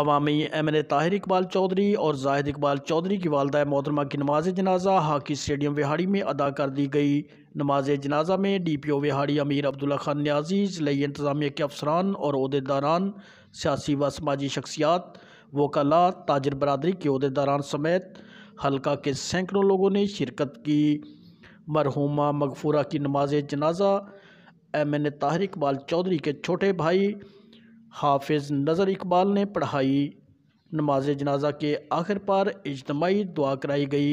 अवामी M N Tahir Iqbal Chaudhry और जाहिद इकबाल चौधरी की वालदा मोहतरमा की नमाज़ जनाजा हाकी स्टेडियम विहाड़ी में अदा कर दी गई। नमाज़ जनाजा में डी पी ओ विहाड़ी अमीर अब्दुल्ला खान न्याजी ज़िले इंतज़ामिया के अफसरान और अहदेदारान सियासी व समाजी शख्सियात, वकला ताजर बरदरी के अहदेदारान समेत हल्का के सैकड़ों लोगों ने शिरकत की। मरहुमा मगफूरा की नमाज़ जनाजा M N A Tahir Iqbal Chaudhry के छोटे भाई हाफिज़ नज़र इकबाल ने पढ़ाई। नमाज़ जनाजा के आखिर पर इजतमाही दुआ कराई गई।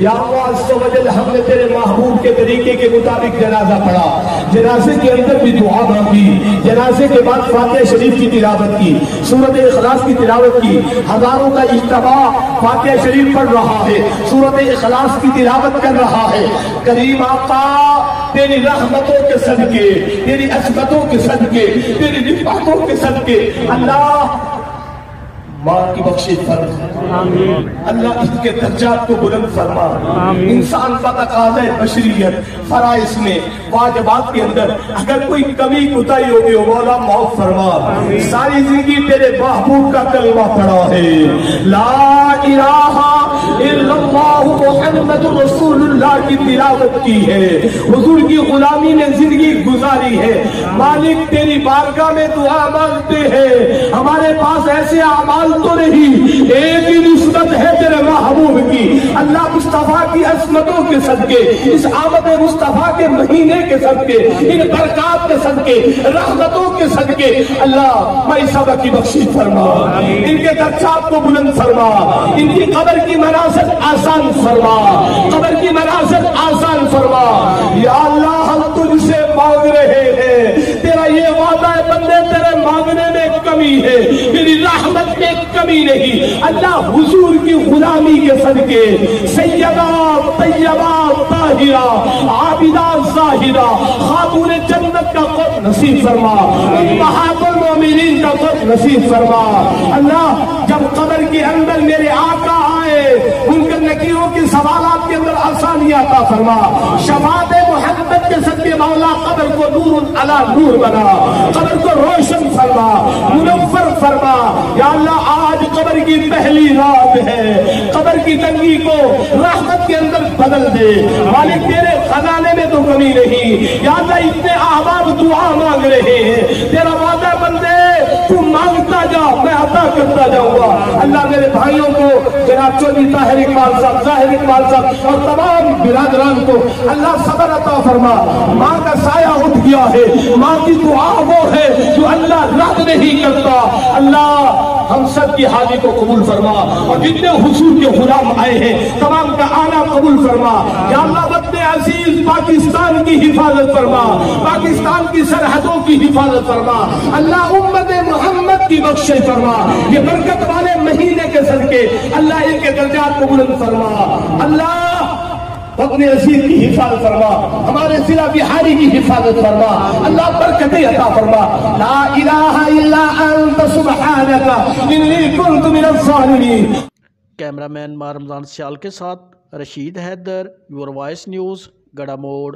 या अल्लाह हमने तेरे महबूब के तरीके के मुताबिक जनाजा पढ़ा जनाजे के अंदर भी दुआ मांगी। जनाजे के बाद फातिहा शरीफ की तिलावत की, सूरत इखलास की तिलावत की। हज़ारों का इज्तमा फातिहा शरीफ पढ़ रहा है, सूरत इखलास की तिलावत कर रहा है। करीम आका तेरी रहमतों के सदके, तेरी असमतों के सदके, तेरी रिफातों के सदके। अल्लाह माँ की बख्शी फरमा। अल्लाह इसके दर्जात को बुलंद फरमा। इंसान का तकाजा बशरियत फराइस में वाजबात के अंदर। अगर कोई कमी कुताई होगी हो मौला मौत फरमा। सारी ज़िंदगी तेरे महबूब का कलमा पड़ा है। ला इलाहा मोहम्मद रसूलुल्लाह की तिलावत की है। हुजूर की गुलामी में ज़िंदगी गुजारी है। मालिक, तेरी बारगाह में दुआ मांगते हैं। हमारे पास ऐसे अमाल तो नहीं। एक ही निस्बत है तेरे महबूब की। अल्लाह मुस्तफ़ा की असमतों के सदके इस आमद मुस्तफ़ा के महीने के सदके इन बरकत के सदके रहमतों के सदके। अल्लाह मैं सबक की बख्शी फरमा। इनके दर्जात को बुलंद फरमा। इनकी कबर की मनासत आसान फरमा। कबर की मनासत आसान फरमा। या अल्लाह हम तुझसे मांग रहे हैं तेरा ये वादा है बंदे तेरे मांगने में कमी है मेरी रहमत में कमी नहीं। अल्लाह हुजूर की गुलामी के सदके, सैयदा, तैयबा, ताहिरा, आबिदा, जाहिरा, खातून जन्नत का खुद नसीब फरमा महातुल मोमिनीन का खुद नसीब फरमा। अल्लाह, जब कब्र के अंदर मेरे आका आसानी आता फरमा। शबाद मोहम्मद के सदके मौला कब्र को नूर अला नूर बना। कब्र को रोशन फरमा मुनवर फरमा। या अल्लाह, आज कब्र की पहली रात है। कब्र की तंगी को रहमत के अंदर बदल दे। मालिक, तेरे खजाने में तो कमी नहीं। या अल्लाह, इतने अहबाब दुआ मांग रहे हैं। तेरा वादा बंदे, तू माँगता जा, मैं अदा करता जाऊँगा। मेरे भाइयों को, जनाब चौधरी ताहिर इकबाल साहब, ज़ाहिर इकबाल साहब, और तमाम बिरादरान को अल्लाह सबर अता फरमा, माँ का साया उठ गया है, माँ की दुआ वो है जो अल्लाह रद्द नहीं करता। अल्लाह, हम सब की हाजी को कबूल फरमा, और जितने हुसूर के गुलाम आए हैं, तमाम का आना कबूल फरमा। या अल्लाह वतन अज़ीज़, पाकिस्तान की हिफाजत फरमा, पाकिस्तान की सरहदों की हिफाजत फरमा। अल्लाह, उम्मत मोहम्मद की बख्शे फरमा। ये बरकत वाले महीने के सदके अल्लाह इनके दर्जात को बुलंद फरमा। अल्लाह अपने अज़ीज़ की हिफाजत फरमा, हमारे जिला बिहारी की हिफाजत फरमा, अल्लाह बरकत अता फरमा। ला इलाहा इल्ला अंत, सुब्हानका, इन्नी कुंतु मिनज़ ज़ालिमीन। कैमरामैन माह रमज़ान सियाल के साथ Rashid Haider, your voice news Garha Mor